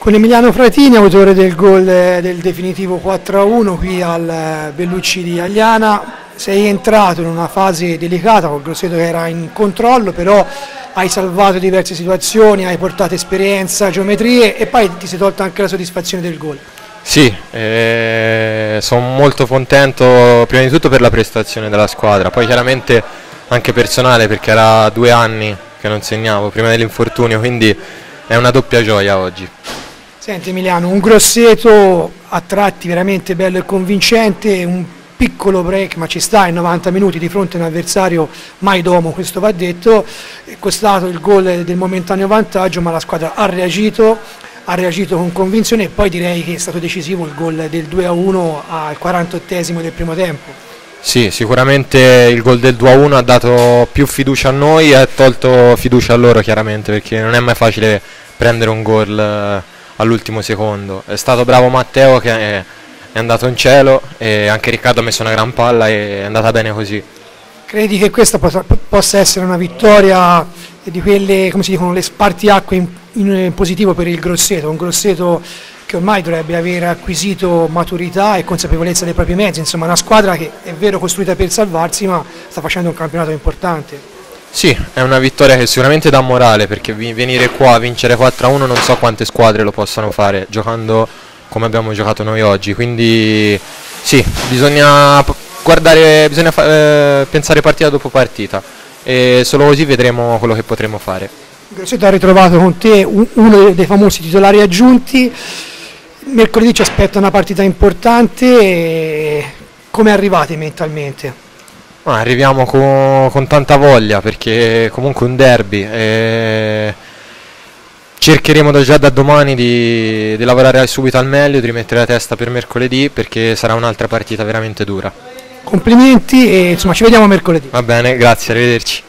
Con Emiliano Fratini, autore del gol eh, del definitivo 4-1 qui al eh, Bellucci di Agliana, sei entrato in una fase delicata col Grosseto che era in controllo, però hai salvato diverse situazioni, hai portato esperienza, geometrie e poi ti sei tolto anche la soddisfazione del gol. Sì, eh, sono molto contento prima di tutto per la prestazione della squadra, poi chiaramente anche personale perché era due anni che non segnavo prima dell'infortunio, quindi è una doppia gioia oggi. Senti Emiliano, un grosseto a tratti veramente bello e convincente, un piccolo break ma ci sta in 90 minuti di fronte a un avversario mai domo, questo va detto, è costato il gol del momentaneo vantaggio ma la squadra ha reagito, ha reagito con convinzione e poi direi che è stato decisivo il gol del 2-1 al 48 del primo tempo. Sì, sicuramente il gol del 2-1 ha dato più fiducia a noi e ha tolto fiducia a loro chiaramente perché non è mai facile prendere un gol all'ultimo secondo. È stato bravo Matteo che è, andato in cielo e anche Riccardo ha messo una gran palla e è andata bene così. Credi che questa possa essere una vittoria di quelle, come si dicono, le spartiacque in, in positivo per il Grosseto, un Grosseto che ormai dovrebbe aver acquisito maturità e consapevolezza dei propri mezzi, insomma una squadra che è vero costruita per salvarsi ma sta facendo un campionato importante. Sì, è una vittoria che sicuramente dà morale perché venire qua a vincere 4-1 non so quante squadre lo possano fare giocando come abbiamo giocato noi oggi, quindi sì, bisogna guardare, bisogna eh, pensare partita dopo partita e solo così vedremo quello che potremo fare. Grosseto ha ritrovato con te uno dei famosi titolari aggiunti, mercoledì ci aspetta una partita importante, come arrivate mentalmente? Ma arriviamo con, con, tanta voglia perché comunque un derby. E cercheremo da già da domani di, di lavorare subito al meglio, di rimettere la testa per mercoledì perché sarà un'altra partita veramente dura. Complimenti e insomma ci vediamo mercoledì. Va bene, grazie, arrivederci.